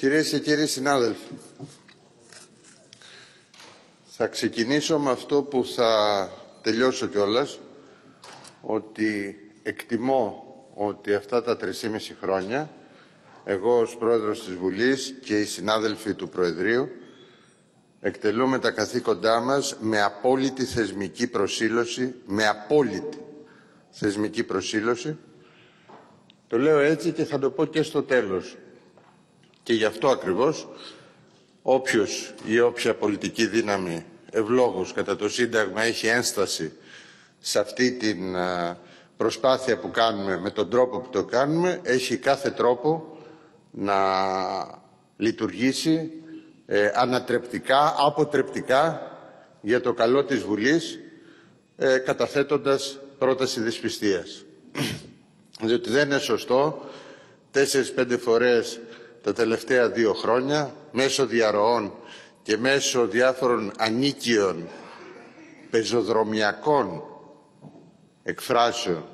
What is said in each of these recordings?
Κυρίες και κύριοι συνάδελφοι, θα ξεκινήσω με αυτό που θα τελειώσω κιόλας, ότι εκτιμώ ότι αυτά τα 3,5 χρόνια εγώ ως πρόεδρος της Βουλής και οι συνάδελφοι του Προεδρείου εκτελούμε τα καθήκοντά μας με απόλυτη θεσμική προσήλωση, με απόλυτη θεσμική προσήλωση. Το λέω έτσι και θα το πω και στο τέλος. Και γι' αυτό ακριβώς όποιος ή όποια πολιτική δύναμη ευλόγως κατά το Σύνταγμα έχει ένσταση σε αυτή την προσπάθεια που κάνουμε, με τον τρόπο που το κάνουμε, έχει κάθε τρόπο να λειτουργήσει ε, ανατρεπτικά, αποτρεπτικά για το καλό της Βουλής, ε, καταθέτοντας πρόταση δυσπιστίας. Διότι δεν είναι σωστό τέσσερις-πέντε φορές τα τελευταία δύο χρόνια, μέσω διαρροών και μέσω διάφορων ανίκιων πεζοδρομιακών εκφράσεων.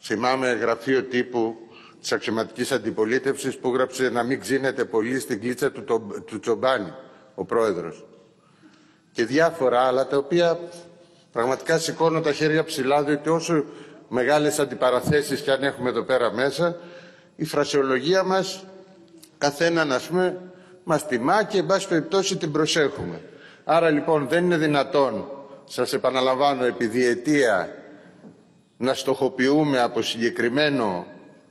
Θυμάμαι γραφείο τύπου της αξιωματικής αντιπολίτευσης που έγραψε να μην ξύνεται πολύ στην κλίτσα του, του Τσομπάνη, ο πρόεδρος. Και διάφορα άλλα τα οποία πραγματικά σηκώνω τα χέρια ψηλά διότι όσο μεγάλες αντιπαραθέσεις και αν έχουμε εδώ πέρα μέσα η φρασιολογία μας καθέναν ας πούμε μας τιμά και εν πάση περιπτώσει την προσέχουμε. Άρα λοιπόν δεν είναι δυνατόν, σας επαναλαμβάνω, επί διετία να στοχοποιούμε από συγκεκριμένο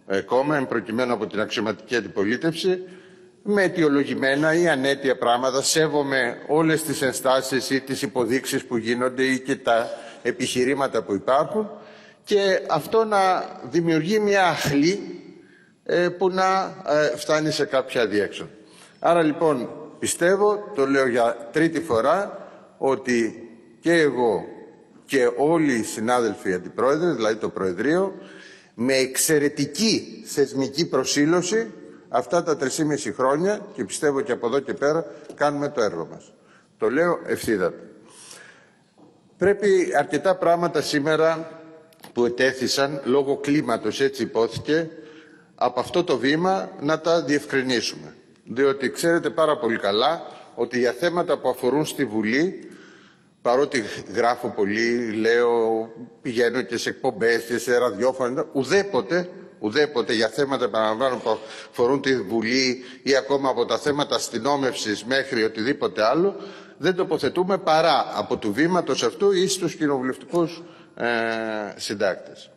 ε, κόμμα, προκειμένου από την αξιωματική αντιπολίτευση, με αιτιολογημένα ή ανέτεια πράγματα. Σέβομαι όλες τις ενστάσεις ή τις υποδείξεις που γίνονται ή και τα επιχειρήματα που υπάρχουν και αυτό να δημιουργεί μια αχλή ε, που να ε, φτάνει σε κάποια διέξοδο. Άρα λοιπόν πιστεύω, το λέω για τρίτη φορά, ότι και εγώ και όλοι οι συνάδελφοι αντιπρόεδροι, δηλαδή το Προεδρείο, με εξαιρετική θεσμική προσήλωση αυτά τα 3,5 χρόνια και πιστεύω και από εδώ και πέρα κάνουμε το έργο μας. Το λέω ευθύδατα. Πρέπει αρκετά πράγματα σήμερα που ετέθησαν λόγω κλίματος, έτσι υπόθηκε, από αυτό το βήμα να τα διευκρινίσουμε. Διότι ξέρετε πάρα πολύ καλά ότι για θέματα που αφορούν στη Βουλή, παρότι γράφω πολύ, λέω, πηγαίνω και σε εκπομπές και σε ραδιόφωνα, ουδέποτε, ουδέποτε για θέματα που αφορούν τη Βουλή ή ακόμα από τα θέματα αστυνόμευσης μέχρι οτιδήποτε άλλο, δεν τοποθετούμε παρά από του βήματος αυτού ή στους κοινοβουλευτικούς ε, συντάκτες.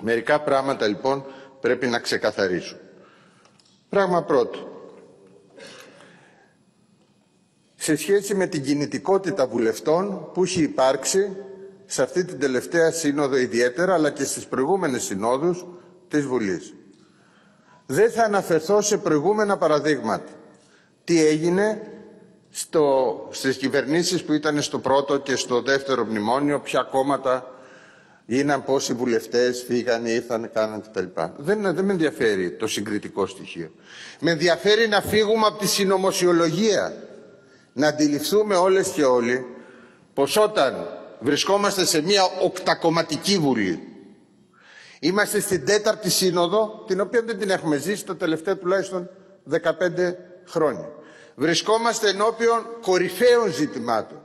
Μερικά πράγματα λοιπόν πρέπει να ξεκαθαρίσουν. Πράγμα πρώτο. Σε σχέση με την κινητικότητα βουλευτών που έχει υπάρξει σε αυτή την τελευταία σύνοδο ιδιαίτερα, αλλά και στις προηγούμενες συνόδους της Βουλής. Δεν θα αναφερθώ σε προηγούμενα παραδείγματα. Τι έγινε στο, στις κυβερνήσεις που ήταν στο πρώτο και στο δεύτερο μνημόνιο, ποια κόμματα Γίναν πόσοι βουλευτές φύγανε, ήρθαν, κάναν κτλ. Δεν, δεν με ενδιαφέρει το συγκριτικό στοιχείο. Με ενδιαφέρει να φύγουμε από τη συνωμοσιολογία. Να αντιληφθούμε όλες και όλοι πως όταν βρισκόμαστε σε μια οκτακομματική βουλή είμαστε στην τέταρτη σύνοδο την οποία δεν την έχουμε ζήσει τα τελευταία τουλάχιστον 15 χρόνια. Βρισκόμαστε ενώπιον κορυφαίων ζητημάτων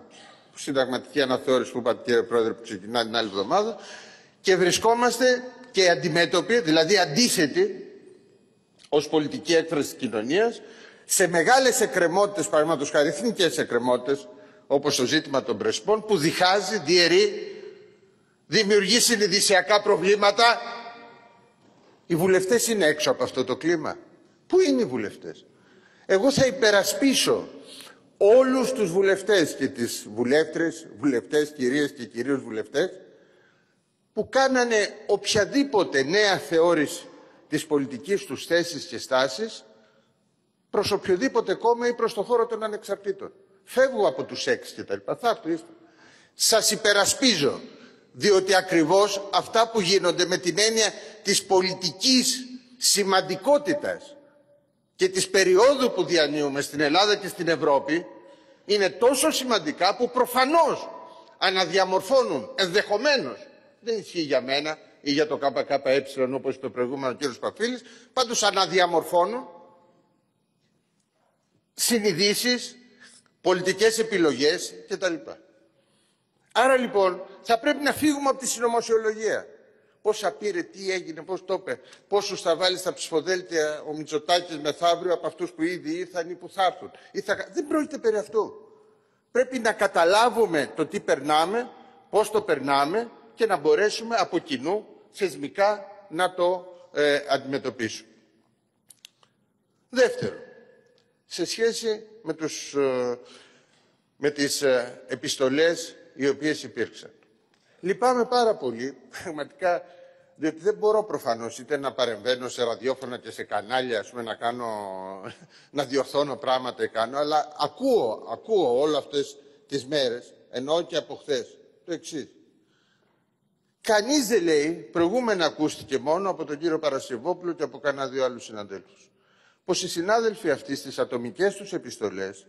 συνταγματική αναθεώρηση που είπατε κύριε Πρόεδρε που ξεκινά την άλλη εβδομάδα και βρισκόμαστε και αντιμέτωποι, δηλαδή αντίθετοι ως πολιτική έκφραση της κοινωνίας σε μεγάλες εκκρεμότητες, παραδείγματος χάρη εθνικές εκκρεμότητες όπως το ζήτημα των Πρεσπών που διχάζει, διαιρεί, δημιουργεί συνειδησιακά προβλήματα. Οι βουλευτές είναι έξω από αυτό το κλίμα. Πού είναι οι βουλευτές; Εγώ θα υπερασπίσω όλους τους βουλευτές και τις βουλεύτρες, βουλευτές, κυρίες και κυρίους βουλευτές που κάνανε οποιαδήποτε νέα θεώρηση της πολιτικής τους θέσης και στάσης προς οποιοδήποτε κόμμα ή προς το χώρο των ανεξαρτήτων. Φεύγω από τους έξι και τα λοιπά. Θα είστε. Σας υπερασπίζω, διότι ακριβώς αυτά που γίνονται με την έννοια της πολιτικής σημαντικότητας και της περίοδου που διανύουμε στην Ελλάδα και στην Ευρώπη είναι τόσο σημαντικά που προφανώς αναδιαμορφώνουν ενδεχομένως δεν ισχύει για μένα ή για το ΚΚΕ όπως είπε προηγούμενο ο κ. Παφίλης πάντως αναδιαμορφώνουν συνειδήσεις, πολιτικές επιλογές κτλ. Άρα λοιπόν θα πρέπει να φύγουμε από τη συνωμοσιολογία. Πόσα πήρε, τι έγινε, πώς το είπε, πόσους θα βάλει στα ψηφοδέλτια ο Μητσοτάκης μεθαύριο από αυτούς που ήδη ήρθαν ή που θα έρθουν. Δεν πρόκειται περί αυτού. Πρέπει να καταλάβουμε το τι περνάμε, πώς το περνάμε και να μπορέσουμε από κοινού θεσμικά να το ε, αντιμετωπίσουμε. Δεύτερο, σε σχέση με, τους, ε, με τις ε, επιστολές οι οποίες υπήρξαν. Λυπάμαι πάρα πολύ, πραγματικά, διότι δεν μπορώ προφανώς είτε να παρεμβαίνω σε ραδιόφωνα και σε κανάλια, ας πούμε, να, κάνω, να διορθώνω πράγματα ή κάνω, αλλά ακούω, ακούω όλες αυτές τις μέρες, ενώ και από χθες το εξής. Κανείς δεν λέει, προηγούμενα ακούστηκε μόνο από τον κύριο Παρασεβόπουλο και από κανένα δύο άλλους συναντέλφους, πως οι συνάδελφοι αυτοί στις ατομικές τους επιστολές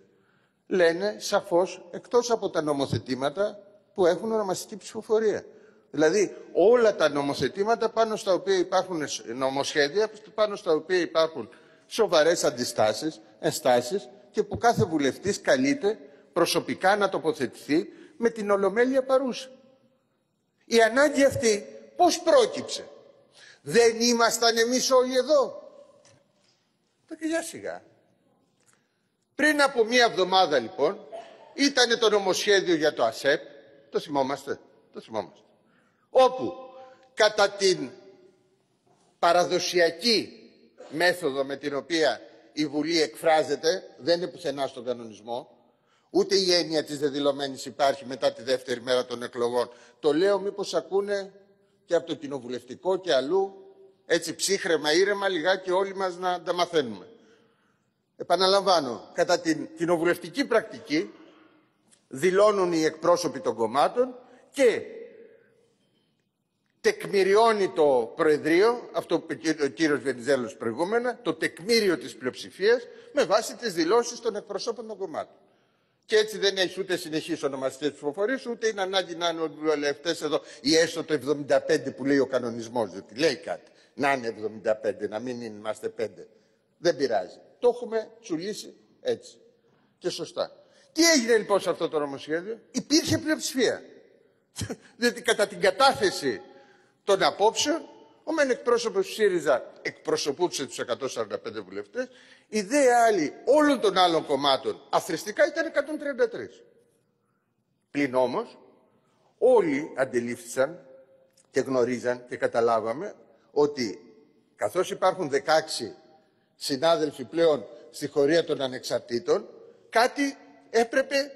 λένε σαφώς, εκτός από τα νομοθετήματα που έχουν ονομαστική ψηφοφορία. Δηλαδή όλα τα νομοθετήματα πάνω στα οποία υπάρχουν νομοσχέδια, πάνω στα οποία υπάρχουν σοβαρές αντιστάσεις, ενστάσεις και που κάθε βουλευτής καλείται προσωπικά να τοποθετηθεί με την ολομέλεια παρούσα. Η ανάγκη αυτή πώς πρόκυψε; Δεν ήμασταν εμείς όλοι εδώ. Τα για σιγά. Πριν από μία εβδομάδα λοιπόν ήταν το νομοσχέδιο για το ΑΣΕΠ. Το θυμόμαστε; Το θυμόμαστε. Όπου κατά την παραδοσιακή μέθοδο με την οποία η Βουλή εκφράζεται, δεν είναι πουθενά στον κανονισμό, Ούτε η έννοια της δεδηλωμένης υπάρχει μετά τη δεύτερη μέρα των εκλογών. Το λέω μήπως ακούνε και από το κοινοβουλευτικό και αλλού, έτσι ψύχρεμα, ήρεμα, λιγάκι όλοι μας να τα μαθαίνουμε. Επαναλαμβάνω, κατά την κοινοβουλευτική πρακτική δηλώνουν οι εκπρόσωποι των κομμάτων και τεκμηριώνει το Προεδρείο, αυτό που είπε ο κύριος Βενιζέλος προηγούμενα, το τεκμήριο της πλειοψηφίας με βάση τις δηλώσεις των εκπροσώπων των κομμάτων. Και έτσι δεν έχει ούτε συνεχεί ονομαστικέ ψηφοφορίε, ούτε είναι ανάγκη να είναι βουλευτές εδώ ή έστω το 75 που λέει ο κανονισμός. Διότι λέει κάτι. Να είναι 75, να μην είμαστε 5. Δεν πειράζει. Το έχουμε τσουλήσει έτσι. Και σωστά. Τι έγινε λοιπόν σε αυτό το νομοσχέδιο, υπήρχε πλειοψηφία. Διότι κατά την κατάθεση των απόψεων ο μεν εκπρόσωπος του ΣΥΡΙΖΑ εκπροσωπούσε τους 145 βουλευτές, οι δε άλλοι όλων των άλλων κομμάτων αθρηστικά ήταν 133. Πλην όμως, όλοι αντιλήφθησαν και γνωρίζαν και καταλάβαμε ότι καθώς υπάρχουν 16 συνάδελφοι πλέον στη χωρία των ανεξαρτήτων, κάτι έπρεπε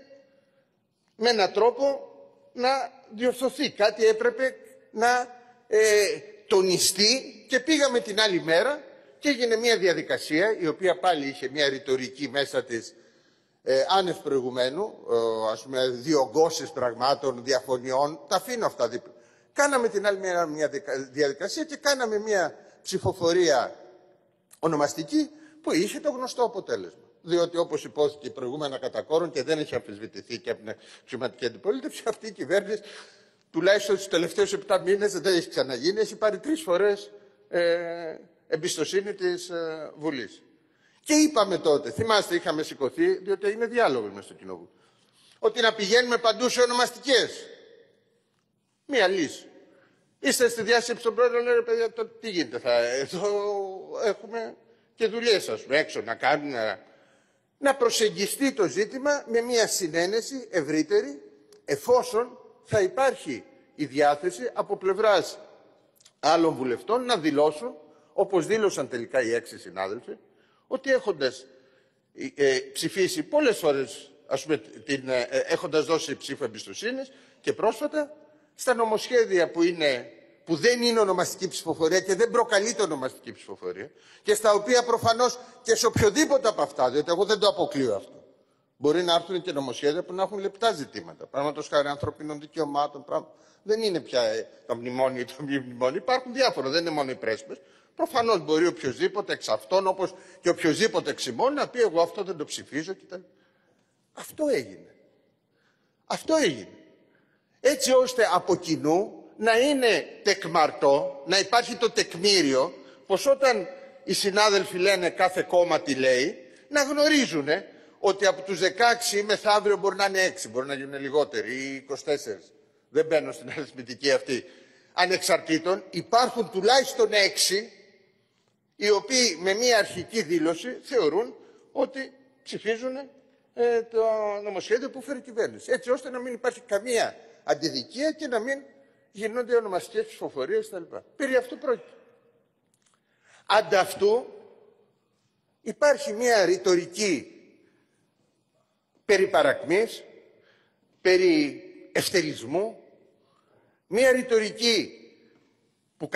με έναν τρόπο να διορθωθεί. Κάτι έπρεπε να ε, τονιστεί και πήγαμε την άλλη μέρα και έγινε μια διαδικασία η οποία πάλι είχε μια ρητορική μέσα της ε, άνευ προηγουμένου, ε, ας πούμε διωγγώσεις πραγμάτων, διαφωνιών, τα αφήνω αυτά δίπλα. Κάναμε την άλλη μέρα μια διαδικασία και κάναμε μια ψηφοφορία ονομαστική που είχε το γνωστό αποτέλεσμα. Διότι όπως υπόθηκε προηγούμενα κατά κόρον και δεν έχει αμφισβητηθεί και από την αξιωματική αντιπολίτευση, αυτή η κυβέρνηση τουλάχιστον στους τελευταίους 7 μήνες δεν έχει ξαναγίνει, έχει πάρει τρεις φορές ε, εμπιστοσύνη της ε, Βουλής. Και είπαμε τότε, θυμάστε είχαμε σηκωθεί, διότι είναι διάλογος μέσα στο Κοινοβούλιο, ότι να πηγαίνουμε παντού σε ονομαστικές. Μία λύση. Είστε στη διάσκεψη των πρόεδρων, λέει παιδιά, το, τι γίνεται, θα, εδώ έχουμε και δουλειές σας έξω να κάνουν, να, να προσεγγιστεί το ζήτημα με μια συνένεση ευρύτερη, εφόσον θα υπάρχει η διάθεση από πλευράς άλλων βουλευτών να δηλώσουν, όπως δήλωσαν τελικά οι έξι συνάδελφοι, ότι έχοντας ε, ψηφίσει πολλές φορές, ας πούμε, την, ε, έχοντας δώσει ψήφο εμπιστοσύνης και πρόσφατα, στα νομοσχέδια που, είναι, που δεν είναι ονομαστική ψηφοφορία και δεν προκαλείται ονομαστική ψηφοφορία και στα οποία προφανώς και σε οποιοδήποτε από αυτά, διότι εγώ δεν το αποκλείω αυτό, Μπορεί να έρθουν και νομοσχέδια που να έχουν λεπτά ζητήματα. Παραδείγματο χάρη ανθρωπίνων δικαιωμάτων. Πράγμα. Δεν είναι πια ε, το μνημόνιο ή το μη μνημόνιο. Υπάρχουν διάφορα. Δεν είναι μόνο οι πρέσπε. Προφανώς μπορεί οποιοδήποτε εξ αυτών, όπως και οποιοδήποτε εξημών, να πει: Εγώ αυτό δεν το ψηφίζω. Αυτό έγινε. Αυτό έγινε. Έτσι ώστε από κοινού να είναι τεκμαρτό, να υπάρχει το τεκμήριο, πως όταν οι συνάδελφοι λένε κάθε κόμμα τι λέει, να γνωρίζουν ότι από τους 16 μεθαύριο μπορεί να είναι 6, μπορεί να γίνουν λιγότεροι ή 24. Δεν μπαίνω στην αριθμητική αυτή. Ανεξαρτήτων υπάρχουν τουλάχιστον 6 οι οποίοι με μία αρχική δήλωση θεωρούν ότι ψηφίζουν ε, το νομοσχέδιο που φέρει η κυβέρνηση. Έτσι ώστε να μην υπάρχει καμία αντιδικία και να μην γίνονται ονομαστικές ψηφοφορίες κτλ. Περί αυτού πρόκειται. Ανταυτού υπάρχει μια ρητορική περί παρακμής, περί ευτελισμού, μια ρητορική που,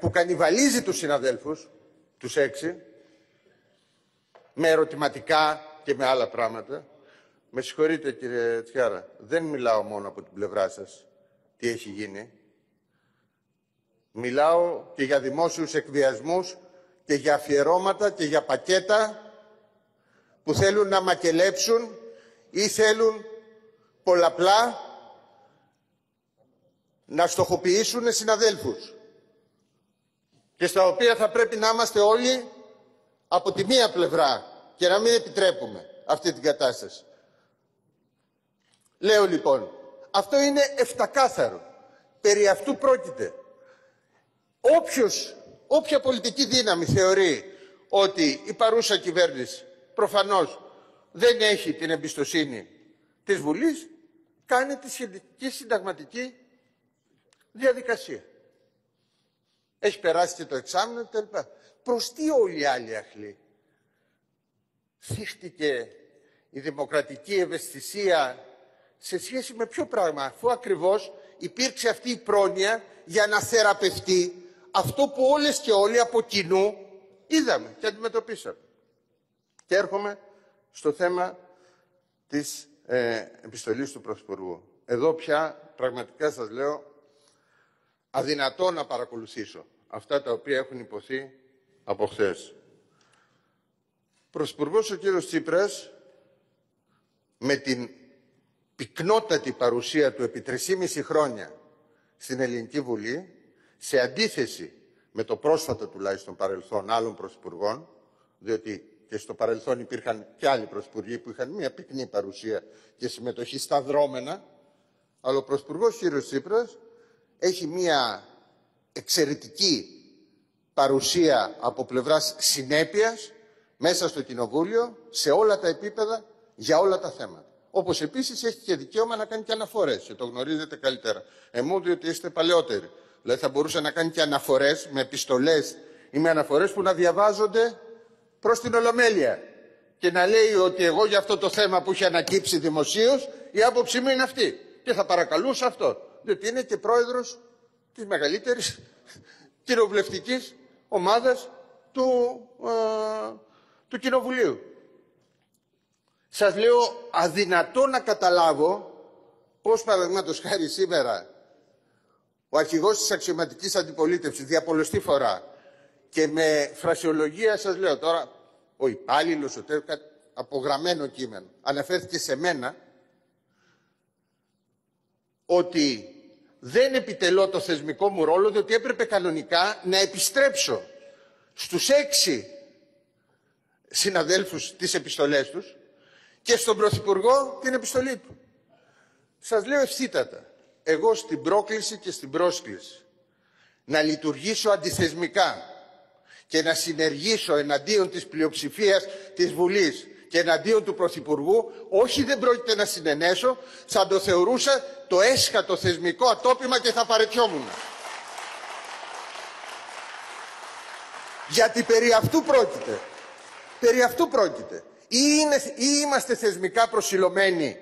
που κανιβαλίζει τους συναδέλφους, τους έξι, με ερωτηματικά και με άλλα πράγματα. Με συγχωρείτε κύριε Τσιάρα, δεν μιλάω μόνο από την πλευρά σας τι έχει γίνει. Μιλάω και για δημόσιους εκβιασμούς και για αφιερώματα και για πακέτα που θέλουν να μακελέψουν ή θέλουν πολλαπλά να στοχοποιήσουν συναδέλφους και στα οποία θα πρέπει να είμαστε όλοι από τη μία πλευρά και να μην επιτρέπουμε αυτή την κατάσταση. Λέω λοιπόν, αυτό είναι εφτακάθαρο. Περί αυτού πρόκειται. Όποιος, όποια πολιτική δύναμη θεωρεί ότι η παρούσα κυβέρνηση προφανώς δεν έχει την εμπιστοσύνη της Βουλής, κάνει τη σχετική συνταγματική διαδικασία. Έχει περάσει και το εξάμεινο κτλ. Προς τι όλοι οι άλλοι αχλοί. Θύχτηκε η δημοκρατική ευαισθησία σε σχέση με ποιο πράγμα, αφού ακριβώς υπήρξε αυτή η πρόνοια για να θεραπευτεί αυτό που όλες και όλοι από κοινού είδαμε και αντιμετωπίσαμε. Και έρχομαι στο θέμα της ε, επιστολής του Πρωθυπουργού. Εδώ πια πραγματικά σας λέω αδυνατό να παρακολουθήσω αυτά τα οποία έχουν υποθεί από χθες. Πρωθυπουργός ο κύριος Τσίπρας με την πυκνότατη παρουσία του επί 3,5 χρόνια στην Ελληνική Βουλή σε αντίθεση με το πρόσφατο τουλάχιστον παρελθόν άλλων πρωθυπουργών διότι και στο παρελθόν υπήρχαν και άλλοι πρωθυπουργοί που είχαν μια πυκνή παρουσία και συμμετοχή στα δρόμενα αλλά ο πρωθυπουργός κ. Τσίπρας έχει μια εξαιρετική παρουσία από πλευράς συνέπειας μέσα στο Κοινοβούλιο, σε όλα τα επίπεδα, για όλα τα θέματα. Όπως επίσης έχει και δικαίωμα να κάνει και αναφορές και το γνωρίζετε καλύτερα. Εμού διότι είστε παλαιότεροι. Δηλαδή θα μπορούσε να κάνει και αναφορές με επιστολές ή με αναφορές που να διαβάζονται προς την Ολομέλεια και να λέει ότι εγώ για αυτό το θέμα που έχει ανακύψει δημοσίως η άποψή μου είναι αυτή και θα παρακαλούσα αυτό διότι είναι και πρόεδρος της μεγαλύτερης κοινοβουλευτικής ομάδας του, ε, του Κοινοβουλίου. Σας λέω αδυνατό να καταλάβω πώς παραδείγματος χάρη σήμερα ο αρχηγός της αξιωματικής αντιπολίτευσης διαπολωστή φορά και με φρασιολογία σας λέω τώρα ο υπάλληλος, ο τέλος, απογραμμένο κείμενο αναφέρθηκε σε μένα ότι δεν επιτελώ το θεσμικό μου ρόλο διότι έπρεπε κανονικά να επιστρέψω στους έξι συναδέλφους τις επιστολές τους και στον Πρωθυπουργό την επιστολή του. Σας λέω ευθύτατα, εγώ στην πρόκληση και στην πρόσκληση να λειτουργήσω αντιθεσμικά και να συνεργήσω εναντίον της πλειοψηφίας της Βουλής και εναντίον του Πρωθυπουργού, όχι δεν πρόκειται να συνενέσω, θα το θεωρούσα το έσχατο θεσμικό ατόπιμα και θα παρετιόμουν. Γιατί περί αυτού πρόκειται. Περί αυτού πρόκειται. Ή, είναι, ή είμαστε θεσμικά προσιλωμένοι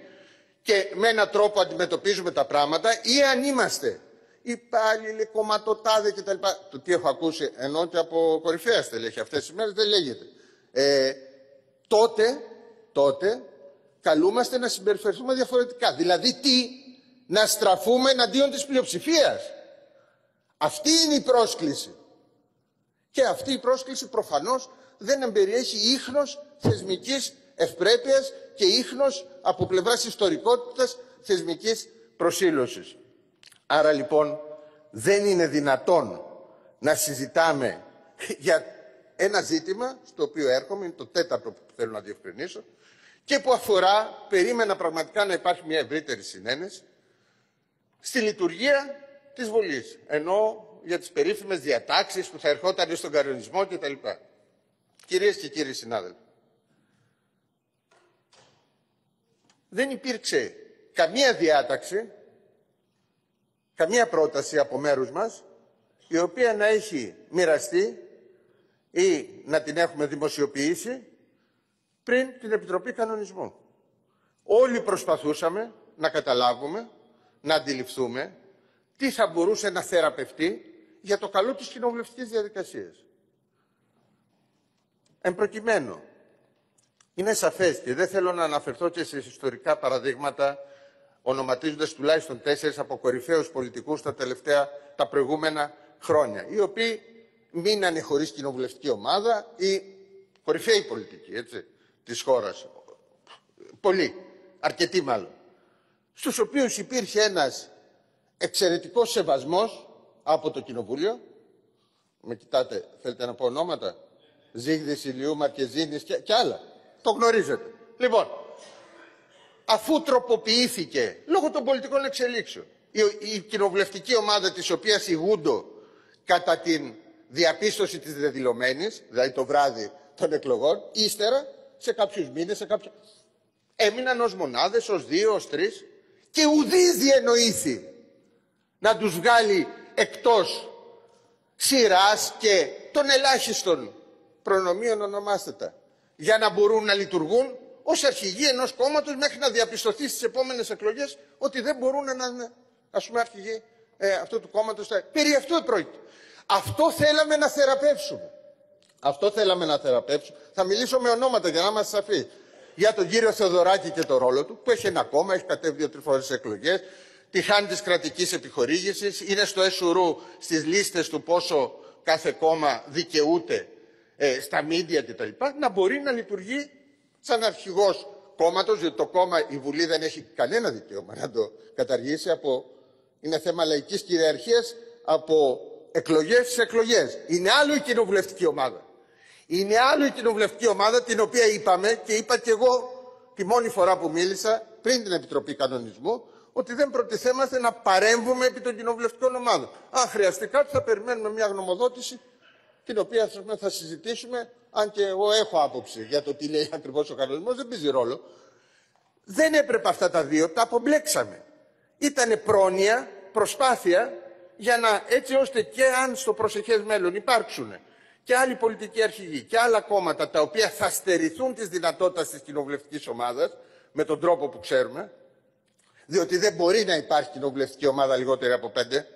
και με έναν τρόπο αντιμετωπίζουμε τα πράγματα ή αν είμαστε υπάλληλοι, κομματοτάδε κτλ. Το τι έχω ακούσει εννοείται από κορυφαίας στελέχη αυτές τις μέρες δεν λέγεται. Ε, τότε, τότε καλούμαστε να συμπεριφερθούμε διαφορετικά. Δηλαδή τι, να στραφούμε εναντίον της πλειοψηφίας. Αυτή είναι η πρόσκληση. Και αυτή η πρόσκληση προφανώς δεν εμπεριέχει ίχνος θεσμικής ευπρέπειας και ίχνος από πλευράς ιστορικότητας θεσμικής προσήλωσης. Άρα λοιπόν δεν είναι δυνατόν να συζητάμε για ένα ζήτημα στο οποίο έρχομαι, είναι το τέταρτο που θέλω να διευκρινίσω, και που αφορά, περίμενα πραγματικά να υπάρχει μια ευρύτερη συνένεση, στη λειτουργία της Βουλής. Ενώ για τις περίφημες διατάξεις που θα ερχόταν στον κανονισμό κτλ. Κυρίες και κύριοι συνάδελφοι, δεν υπήρξε καμία διάταξη, καμία πρόταση από μέρους μας, η οποία να έχει μοιραστεί ή να την έχουμε δημοσιοποιήσει πριν την Επιτροπή Κανονισμού. Όλοι προσπαθούσαμε να καταλάβουμε, να αντιληφθούμε τι θα μπορούσε να θεραπευτεί για το καλό της κοινοβουλευτικής διαδικασίας. Εν προκειμένου, είναι σαφές και δεν θέλω να αναφερθώ και σε ιστορικά παραδείγματα ονοματίζοντας τουλάχιστον τέσσερις από κορυφαίους πολιτικούς τα τελευταία, τα προηγούμενα χρόνια, οι οποίοι μείνανε χωρίς κοινοβουλευτική ομάδα ή κορυφαίοι πολιτικοί, έτσι, της χώρας. Πολλοί, αρκετοί μάλλον. Στους οποίους υπήρχε ένας εξαιρετικός σεβασμός από το Κοινοβούλιο. Με κοιτάτε, θέλετε να πω ονόματα; Ζήγδης, Ηλιού, Μαρκεζίνης και, και άλλα. Το γνωρίζετε. Λοιπόν, αφού τροποποιήθηκε λόγω των πολιτικών εξελίξεων. Η, η κοινοβουλευτική ομάδα της οποίας ηγούντο κατά την διαπίστωση της δεδηλωμένης, δηλαδή το βράδυ των εκλογών, ύστερα σε κάποιους μήνες, σε κάποια... έμειναν ως μονάδες, ως δύο, ως τρεις και ουδής διενοήθη να τους βγάλει εκτός σειράς και των ελάχιστων προνομίων ονομάστε τα, για να μπορούν να λειτουργούν ως αρχηγοί ενός κόμματος μέχρι να διαπιστωθεί στις επόμενες εκλογές ότι δεν μπορούν να είναι ας πούμε αρχηγοί ε, αυτού του κόμματος. Περί αυτού επρόκειται. Αυτό θέλαμε να θεραπεύσουμε. Αυτό θέλαμε να θεραπεύσουμε. Θα μιλήσω με ονόματα για να είμαστε σαφείς. Για τον κύριο Θεοδωράκη και το ρόλο του, που έχει ένα κόμμα, έχει κατέβει δύο-τρεις φορές εκλογές, τη χάνει της κρατικής επιχορήγησης, είναι στο ΕΣΟΡΟΥ στις λίστες του πόσο κάθε κόμμα δικαιούται ε, στα μίντια κτλ. Να μπορεί να λειτουργεί σαν αρχηγός κόμματος, διότι το κόμμα, η Βουλή δεν έχει κανένα δικαίωμα να το καταργήσει από. Είναι θέμα λαϊκής κυριαρχίας από εκλογές στις εκλογές. Είναι άλλο η κοινοβουλευτική ομάδα. Είναι άλλο η κοινοβουλευτική ομάδα την οποία είπαμε και είπα και εγώ τη μόνη φορά που μίλησα πριν την Επιτροπή Κανονισμού ότι δεν προτιθέμαστε να παρέμβουμε επί των κοινοβουλευτικών ομάδων. Αν χρειαστεί κάτι θα περιμένουμε μια γνωμοδότηση την οποία θα συζητήσουμε αν και εγώ έχω άποψη για το τι λέει ακριβώς ο κανονισμός, δεν παίζει ρόλο. Δεν έπρεπε αυτά τα δύο, τα απομπλέξαμε. Ήταν πρόνοια, προσπάθεια για να έτσι ώστε και αν στο προσεχές μέλλον υπάρξουν και άλλοι πολιτικοί αρχηγοί και άλλα κόμματα τα οποία θα στερηθούν τις δυνατότητες της κοινοβουλευτικής ομάδας με τον τρόπο που ξέρουμε, διότι δεν μπορεί να υπάρχει κοινοβουλευτική ομάδα λιγότερη από πέντε,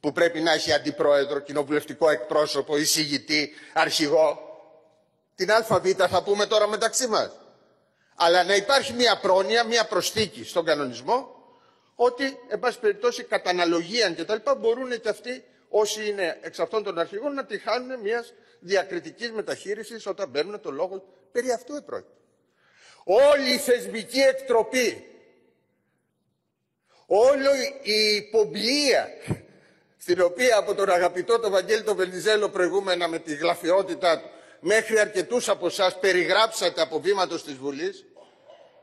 που πρέπει να έχει αντιπρόεδρο, κοινοβουλευτικό εκπρόσωπο, εισηγητή, αρχηγό. Την ΑΒ θα πούμε τώρα μεταξύ μας. Αλλά να υπάρχει μια πρόνοια, μια προσθήκη στον κανονισμό, ότι, εν πάση περιπτώσει, κατά αναλογία και τα λοιπά, μπορούν και αυτοί όσοι είναι εξ αυτών των αρχηγών να τη χάνουν μιας διακριτικής μεταχείρισης όταν παίρνουν το λόγο. Περί αυτού επρόκειται. Όλη η θεσμική εκτροπή, όλη η υπομπλία στην οποία από τον αγαπητό τον Βαγγέλη τον Βελιζέλο προηγούμενα με τη γλαφιότητά του μέχρι αρκετούς από εσάς περιγράψατε από βήματος της Βουλής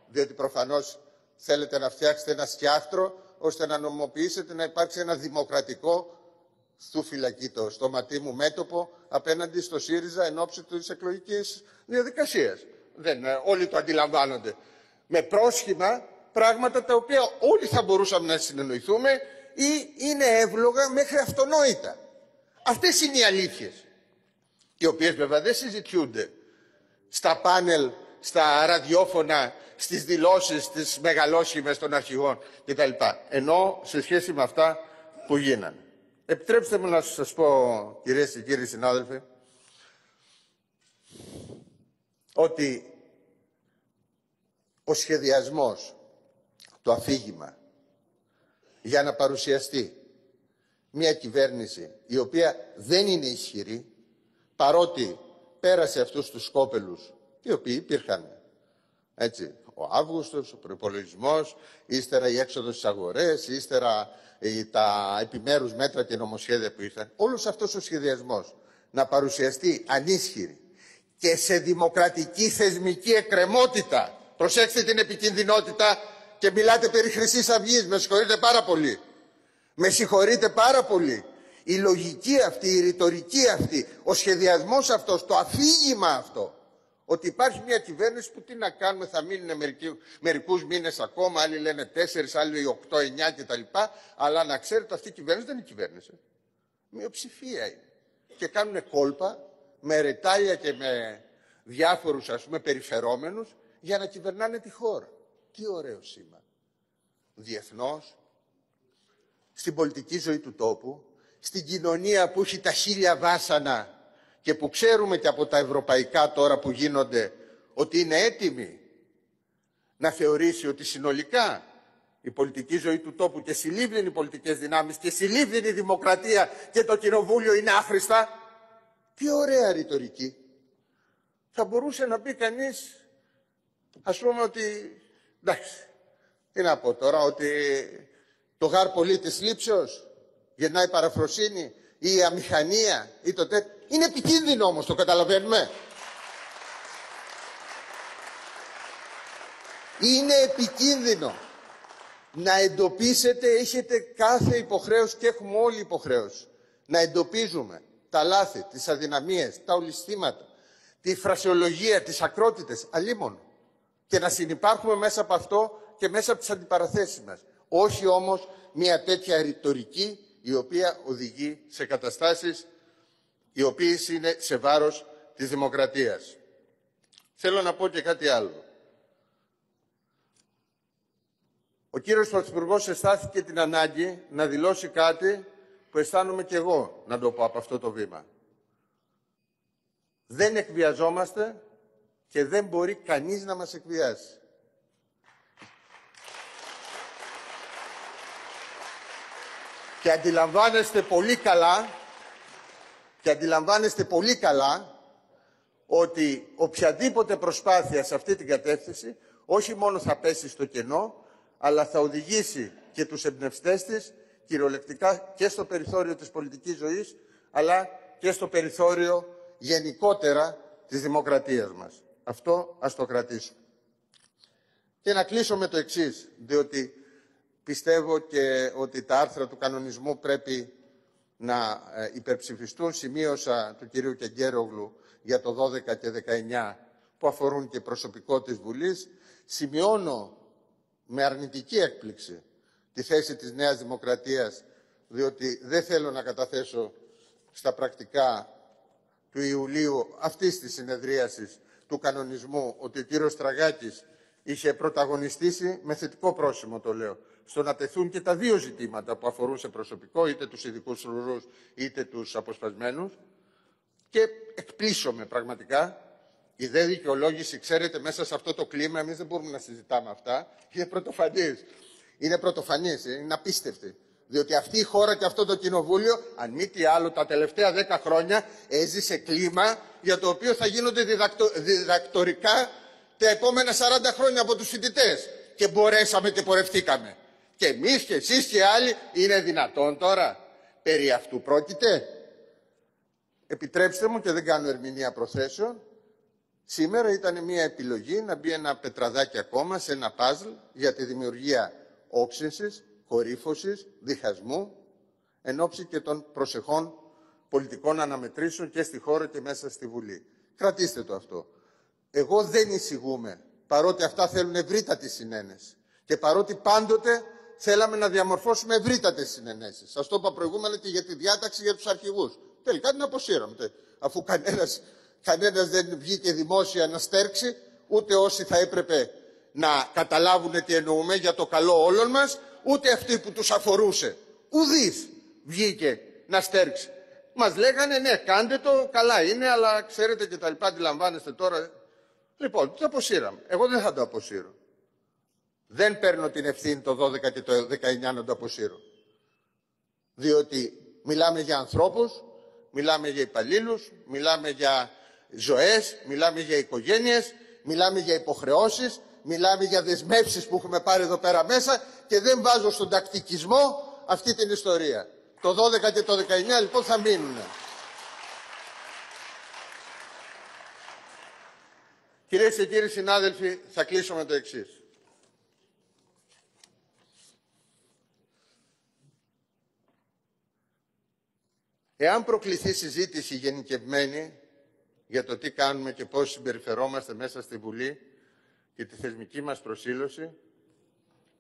διότι προφανώς θέλετε να φτιάξετε ένα σκιάχτρο ώστε να νομοποιήσετε να υπάρξει ένα δημοκρατικό στο φυλακίτο, στο ματί μου μέτωπο απέναντι στο ΣΥΡΙΖΑ εν ώψη της εκλογικής διαδικασίας. Δεν, ε, όλοι το αντιλαμβάνονται. Με πρόσχημα πράγματα τα οποία όλοι θα μπορούσαμε να συνεννοηθούμε ή είναι εύλογα μέχρι αυτονόητα. Αυτές είναι οι αλήθειες, οι οποίες βέβαια δεν συζητιούνται στα πάνελ, στα ραδιόφωνα, στις δηλώσεις, στις μεγαλόσχημες των αρχηγών κτλ. Ενώ σε σχέση με αυτά που γίνανε. Επιτρέψτε μου να σας πω, κυρίες και κύριοι συνάδελφοι, ότι ο σχεδιασμός, το αφήγημα για να παρουσιαστεί μια κυβέρνηση η οποία δεν είναι ισχυρή, παρότι πέρασε αυτούς τους σκόπελους οι οποίοι υπήρχαν. Έτσι, ο Αύγουστος, ο προπολογισμό, ύστερα η έξοδος στις αγορές, ύστερα τα επιμέρους μέτρα και νομοσχέδια που ήρθαν. Όλος αυτός ο σχεδιασμός να παρουσιαστεί ανίσχυρη και σε δημοκρατική θεσμική εκκρεμότητα Προσέξτε την επικινδυνότητα και μιλάτε περί χρυσής αυγής. Με συγχωρείτε πάρα πολύ. Με συγχωρείτε πάρα πολύ. Η λογική αυτή, η ρητορική αυτή, ο σχεδιασμός αυτός, το αφήγημα αυτό, ότι υπάρχει μια κυβέρνηση που τι να κάνουμε, θα μείνουν μερικού μερικούς μήνες ακόμα, άλλοι λένε τέσσερις, άλλοι οκτώ, εννιά κτλ. Αλλά να ξέρετε αυτή η κυβέρνηση δεν είναι κυβέρνηση. Μειοψηφία είναι. Και κάνουν κόλπα με ρετάλια και με διάφορους ας πούμε περιφερόμενους για να κυβερνάνε τη χώρα. Τι ωραίο σήμα. Διεθνώς, στην πολιτική ζωή του τόπου, στην κοινωνία που έχει τα χίλια βάσανα και που ξέρουμε και από τα ευρωπαϊκά τώρα που γίνονται ότι είναι έτοιμη να θεωρήσει ότι συνολικά η πολιτική ζωή του τόπου και συλλήβδιν οι πολιτικές δυνάμεις και συλλήβδιν η δημοκρατία και το κοινοβούλιο είναι άχρηστα. Τι ωραία ρητορική. Θα μπορούσε να πει κανείς, ας πούμε ότι, εντάξει, τι να πω τώρα, ότι το γάρ πολίτης λήψεως γεννάει παραφροσύνη ή η αμηχανία ή το τέτοιο. Είναι επικίνδυνο όμως, το καταλαβαίνουμε. Είναι επικίνδυνο να εντοπίσετε, έχετε κάθε υποχρέωση και έχουμε όλοι υποχρέωση να εντοπίζουμε τα λάθη, τις αδυναμίες, τα ολισθήματα, τη φρασιολογία, τις ακρότητες, αλίμον και να συνεπάρχουμε μέσα από αυτό και μέσα από τις αντιπαραθέσεις μας. Όχι όμως μια τέτοια ρητορική η οποία οδηγεί σε καταστάσεις οι οποίες είναι σε βάρος της δημοκρατίας. Θέλω να πω και κάτι άλλο. Ο κύριος Πρωθυπουργός αισθάθηκε την ανάγκη να δηλώσει κάτι που αισθάνομαι και εγώ να το πω από αυτό το βήμα. Δεν εκβιαζόμαστε και δεν μπορεί κανείς να μας εκβιάσει. Και αντιλαμβάνεστε πολύ καλά και αντιλαμβάνεστε πολύ καλά ότι οποιαδήποτε προσπάθεια σε αυτή την κατεύθυνση όχι μόνο θα πέσει στο κενό, αλλά θα οδηγήσει και τους εμπνευστές της κυριολεκτικά και στο περιθώριο της πολιτικής ζωής, αλλά και στο περιθώριο γενικότερα της δημοκρατίας μας. Αυτό ας το κρατήσουμε. Και να κλείσω με το εξής, διότι πιστεύω και ότι τα άρθρα του κανονισμού πρέπει να ε, υπερψηφιστούν. Σημείωσα του κυρίου Κεγκέρογλου για το 12 και 19 που αφορούν και προσωπικό της Βουλής. Σημειώνω με αρνητική έκπληξη τη θέση της Νέας Δημοκρατίας διότι δεν θέλω να καταθέσω στα πρακτικά του Ιουλίου αυτής της συνεδρίασης του κανονισμού ότι ο κύριος Τραγάκης είχε πρωταγωνιστήσει με θετικό πρόσημο το λέω στο να τεθούν και τα δύο ζητήματα που αφορούν σε προσωπικό, είτε τους ειδικούς φρουρούς, είτε τους αποσπασμένους. Και εκπλήσωμε πραγματικά. Η δε δικαιολόγηση, ξέρετε, μέσα σε αυτό το κλίμα, εμείς δεν μπορούμε να συζητάμε αυτά, είναι πρωτοφανής. Είναι πρωτοφανής, είναι απίστευτη. Διότι αυτή η χώρα και αυτό το κοινοβούλιο, αν μη τι άλλο, τα τελευταία δέκα χρόνια έζησε κλίμα για το οποίο θα γίνονται διδακτο, διδακτορικά τα επόμενα 40 χρόνια από τους φοιτητές. Και μπορέσαμε και πορευτήκαμε και εμείς και εσείς και άλλοι είναι δυνατόν τώρα. Περί αυτού πρόκειται; Επιτρέψτε μου και δεν κάνω ερμηνεία προθέσεων. Σήμερα ήταν μια επιλογή να μπει ένα πετραδάκι ακόμα σε ένα παζλ για τη δημιουργία όξυνσης, κορύφωσης, διχασμού, εν ώψη και των προσεχών πολιτικών αναμετρήσεων και στη χώρα και μέσα στη Βουλή. Κρατήστε το αυτό. Εγώ δεν εισηγούμε, παρότι αυτά θέλουν ευρύτατη συνένεση και παρότι πάντοτε θέλαμε να διαμορφώσουμε ευρύτατες συνενέσει. Σας το είπα προηγούμενα και για τη διάταξη για τους αρχηγούς. Τελικά την αποσύραμε. Αφού κανένας κανένας δεν βγήκε δημόσια να στέρξει, ούτε όσοι θα έπρεπε να καταλάβουν τι εννοούμε για το καλό όλων μας, ούτε αυτοί που τους αφορούσε. Ουδής βγήκε να στέρξει. Μας λέγανε ναι, κάντε το, καλά είναι, αλλά ξέρετε και τα λοιπά, αντιλαμβάνεστε τώρα. Λοιπόν, το αποσύραμε. Εγώ δεν θα το αποσύρω. Δεν παίρνω την ευθύνη το 12 και το 19 να το αποσύρω. Διότι μιλάμε για ανθρώπους, μιλάμε για υπαλλήλους, μιλάμε για ζωές, μιλάμε για οικογένειες, μιλάμε για υποχρεώσεις, μιλάμε για δεσμεύσεις που έχουμε πάρει εδώ πέρα μέσα και δεν βάζω στον τακτικισμό αυτή την ιστορία. Το 12 και το 19 λοιπόν θα μείνουν. Κυρίες και κύριοι συνάδελφοι, θα κλείσω με το εξής. Εάν προκληθεί συζήτηση γενικευμένη για το τι κάνουμε και πώς συμπεριφερόμαστε μέσα στη Βουλή και τη θεσμική μας προσήλωση,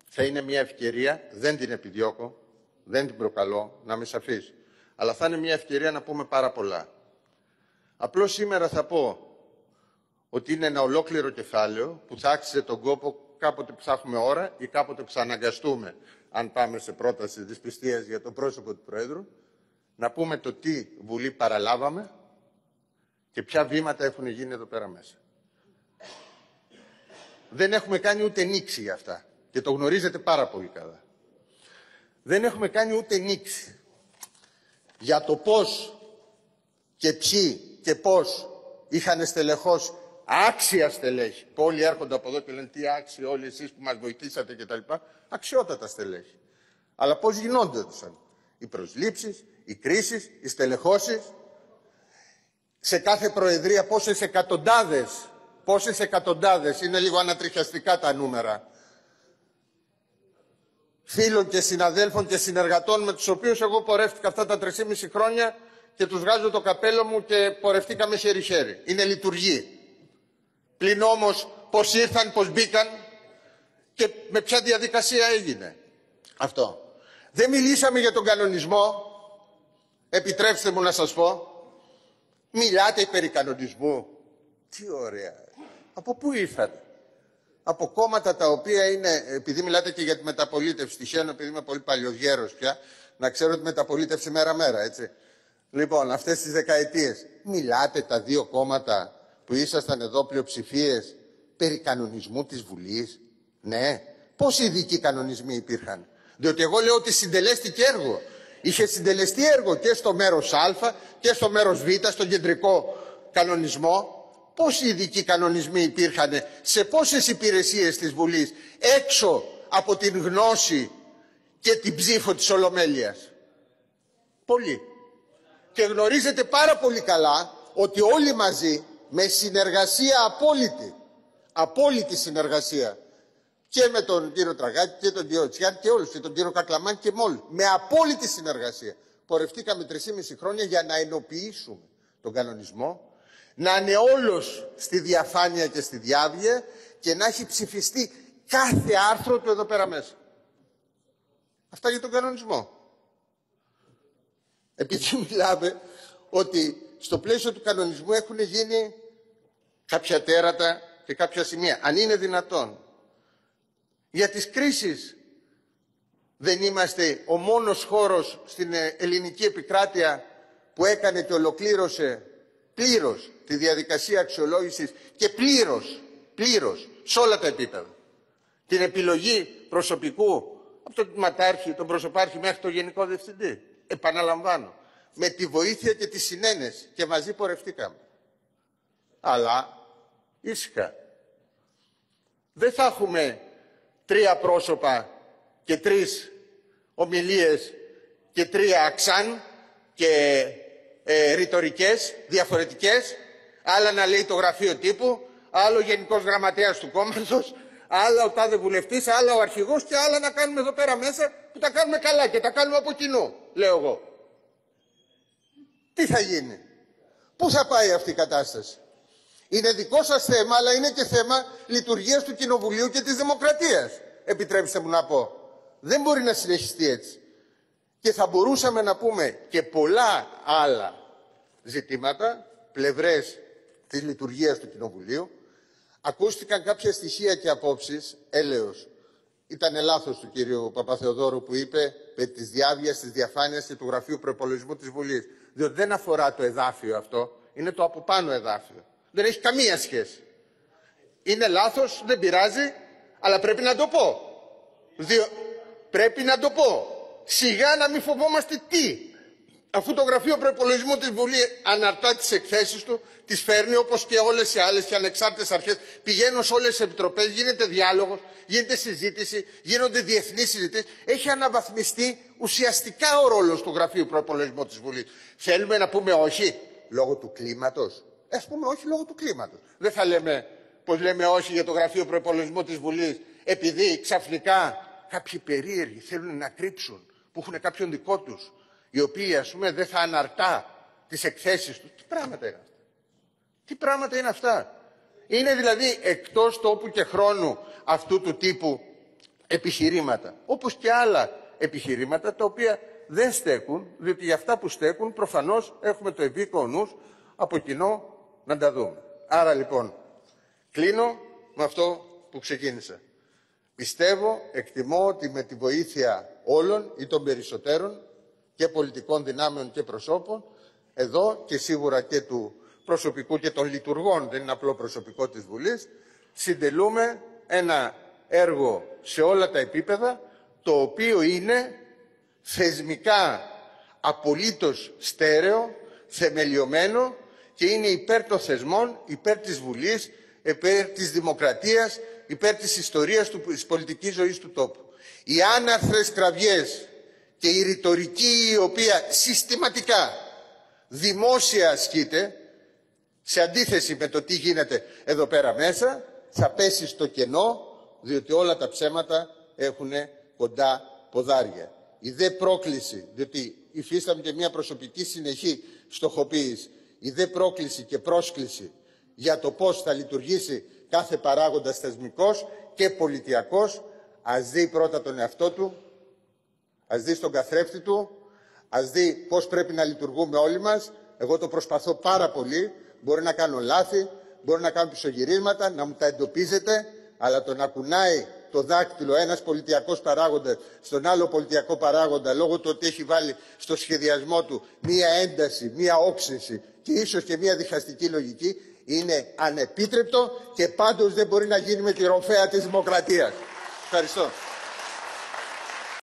θα είναι μια ευκαιρία, δεν την επιδιώκω, δεν την προκαλώ, να με σαφείς, αλλά θα είναι μια ευκαιρία να πούμε πάρα πολλά. Απλώς σήμερα θα πω ότι είναι ένα ολόκληρο κεφάλαιο που θα άξιζε τον κόπο κάποτε που θα έχουμε ώρα ή κάποτε που θα αναγκαστούμε, αν πάμε σε πρόταση της πιστείας για το πρόσωπο του Πρόεδρου, να πούμε το τι Βουλή παραλάβαμε και ποια βήματα έχουν γίνει εδώ πέρα μέσα. Δεν έχουμε κάνει ούτε νήξη για αυτά και το γνωρίζετε πάρα πολύ καλά. Δεν έχουμε κάνει ούτε νήξη για το πώς και ποιοι και πώς είχαν στελεχώσει άξια στελέχη. Που όλοι έρχονται από εδώ και λένε τι άξιοι όλοι εσείς που μας βοηθήσατε κτλ. Αξιότατα στελέχη. Αλλά πώς γινόντουσαν οι προσλήψεις, οι κρίσεις, οι στελεχώσεις. Σε κάθε προεδρία πόσες εκατοντάδες, πόσες εκατοντάδες, είναι λίγο ανατριχιαστικά τα νούμερα, φίλων και συναδέλφων και συνεργατών με τους οποίους εγώ πορεύτηκα αυτά τα 3,5 χρόνια και τους βγάζω το καπέλο μου και πορευτήκαμε χέρι-χέρι. Είναι λειτουργή. Πλην όμως πώς ήρθαν, πώς μπήκαν και με ποια διαδικασία έγινε αυτό. Δεν μιλήσαμε για τον κανονισμό. Επιτρέψτε μου να σας πω. Μιλάτε περί κανονισμού. Τι ωραία. Από πού ήρθατε. Από κόμματα τα οποία είναι, επειδή μιλάτε και για τη μεταπολίτευση, τυχαίνω επειδή είμαι πολύ παλιογέρος πια, να ξέρω ότι μεταπολίτευση μέρα-μέρα, έτσι. Λοιπόν, αυτές τις δεκαετίες, μιλάτε τα δύο κόμματα που ήσασταν εδώ πλειοψηφίες περί κανονισμού της Βουλής; Ναι. Πόσοι ειδικοί κανονισμοί υπήρχαν; Διότι εγώ λέω ότι συντελέστηκε έργο. Είχε συντελεστεί έργο και στο μέρος Α και στο μέρος Β, στον κεντρικό κανονισμό. Πόσοι ειδικοί κανονισμοί υπήρχαν σε πόσες υπηρεσίες της Βουλής έξω από την γνώση και την ψήφο της Ολομέλειας; Πολύ. Και γνωρίζετε πάρα πολύ καλά ότι όλοι μαζί με συνεργασία απόλυτη, απόλυτη συνεργασία και με τον κύριο Τραγάκη και τον κύριο Τσιάν και όλους και τον κύριο Κακλαμάν και με Με απόλυτη συνεργασία. Πορευτήκαμε 3,5 χρόνια για να ενοποιήσουμε τον κανονισμό, να είναι όλος στη διαφάνεια και στη διάβια και να έχει ψηφιστεί κάθε άρθρο του εδώ πέρα μέσα. Αυτά για τον κανονισμό. Επειδή μιλάμε ότι στο πλαίσιο του κανονισμού έχουν γίνει κάποια τέρατα και κάποια σημεία. Αν είναι δυνατόν. Για τις κρίσεις δεν είμαστε ο μόνος χώρος στην ε, ελληνική επικράτεια που έκανε και ολοκλήρωσε πλήρως τη διαδικασία αξιολόγησης και πλήρως, πλήρως, σε όλα τα επίπεδα. Την επιλογή προσωπικού από τον ματάρχη, τον προσωπάρχη μέχρι τον γενικό διευθυντή. Επαναλαμβάνω. Με τη βοήθεια και τη συνένεση και μαζί πορευτήκαμε. Αλλά ήσυχα. Δεν θα έχουμε τρία πρόσωπα και τρεις ομιλίες και τρία αξάν και ε, ρητορικές διαφορετικές. Άλλα να λέει το γραφείο τύπου, άλλο γενικός γραμματέας του κόμματος, άλλα ο τάδε βουλευτής, άλλα ο αρχηγός και άλλα να κάνουμε εδώ πέρα μέσα που τα κάνουμε καλά και τα κάνουμε από κοινού, λέω εγώ. Τι θα γίνει; Πού θα πάει αυτή η κατάσταση; Είναι δικό σας θέμα, αλλά είναι και θέμα λειτουργίας του Κοινοβουλίου και της Δημοκρατίας. Επιτρέψτε μου να πω. Δεν μπορεί να συνεχιστεί έτσι. Και θα μπορούσαμε να πούμε και πολλά άλλα ζητήματα, πλευρές της λειτουργίας του Κοινοβουλίου. Ακούστηκαν κάποια στοιχεία και απόψεις, έλεος. Ήταν λάθος του κύριου Παπαθεοδόρου που είπε με τις διάβιες, της διαφάνειας και του Γραφείου Προπολογισμού της Βουλής. Διότι δεν αφορά το εδάφιο αυτό, είναι το από πάνω εδάφιο. Δεν έχει καμία σχέση. Είναι λάθος, δεν πειράζει, αλλά πρέπει να το πω. Πρέπει να το πω. Σιγά να μην φοβόμαστε τι. Αφού το Γραφείο Προπολογισμού της Βουλή αναρτά τις εκθέσεις του, τις φέρνει όπως και όλες οι άλλες και ανεξάρτητες αρχές, πηγαίνουν σε όλες τις επιτροπές, γίνεται διάλογος, γίνεται συζήτηση, γίνονται διεθνείς συζητήσεις. Έχει αναβαθμιστεί ουσιαστικά ο ρόλος του Γραφείου Προπολογισμού της Βουλής. Θέλουμε να πούμε όχι λόγω του κλίματος. Α πούμε όχι λόγω του κλίματος. Δεν θα λέμε πως λέμε όχι για το γραφείο προπολογισμού της Βουλής, επειδή ξαφνικά κάποιοι περίεργοι θέλουν να κρύψουν, που έχουν κάποιον δικό τους, οι οποίοι ας πούμε δεν θα αναρτά τις εκθέσεις τους. Τι πράγματα είναι αυτά; Τι πράγματα είναι αυτά; Είναι δηλαδή εκτός τόπου και χρόνου αυτού του τύπου επιχειρήματα. Όπως και άλλα επιχειρήματα τα οποία δεν στέκουν, διότι για αυτά που στέκουν προφανώς έχουμε το επίκο νους από κοινό να τα δούμε. Άρα λοιπόν, κλείνω με αυτό που ξεκίνησα. Πιστεύω, εκτιμώ ότι με τη βοήθεια όλων ή των περισσότερων και πολιτικών δυνάμεων και προσώπων, εδώ και σίγουρα και του προσωπικού και των λειτουργών, δεν είναι απλό προσωπικό της Βουλής, συντελούμε ένα έργο σε όλα τα επίπεδα, το οποίο είναι θεσμικά απολύτως στέρεο, θεμελιωμένο και είναι υπέρ των θεσμών, υπέρ της Βουλής, υπέρ της δημοκρατίας, υπέρ της ιστορίας του, της πολιτικής ζωής του τόπου. Οι άναρθρες κραυγές και η ρητορική η οποία συστηματικά δημόσια ασκείται, σε αντίθεση με το τι γίνεται εδώ πέρα μέσα, θα πέσει στο κενό, διότι όλα τα ψέματα έχουν κοντά ποδάρια. Η δε πρόκληση, διότι υφίσταμε και μια προσωπική συνεχή στοχοποίηση, η δε πρόκληση και πρόσκληση για το πώς θα λειτουργήσει κάθε παράγοντας θεσμικός και πολιτιακός, ας δει πρώτα τον εαυτό του, ας δει στον καθρέφτη του, ας δει πώς πρέπει να λειτουργούμε όλοι μας. Εγώ το προσπαθώ πάρα πολύ, μπορεί να κάνω λάθη, μπορεί να κάνω πισωγυρίσματα, να μου τα εντοπίζετε, αλλά το να κουνάει το δάκτυλο ένας πολιτιακός παράγοντας στον άλλο πολιτιακό παράγοντα λόγω του ότι έχει βάλει στο σχεδιασμό του μία ένταση, μία όξυνση και ίσως και μία διχαστική λογική είναι ανεπίτρεπτο και πάντως δεν μπορεί να γίνει με τη ροφέα της δημοκρατίας. Ευχαριστώ.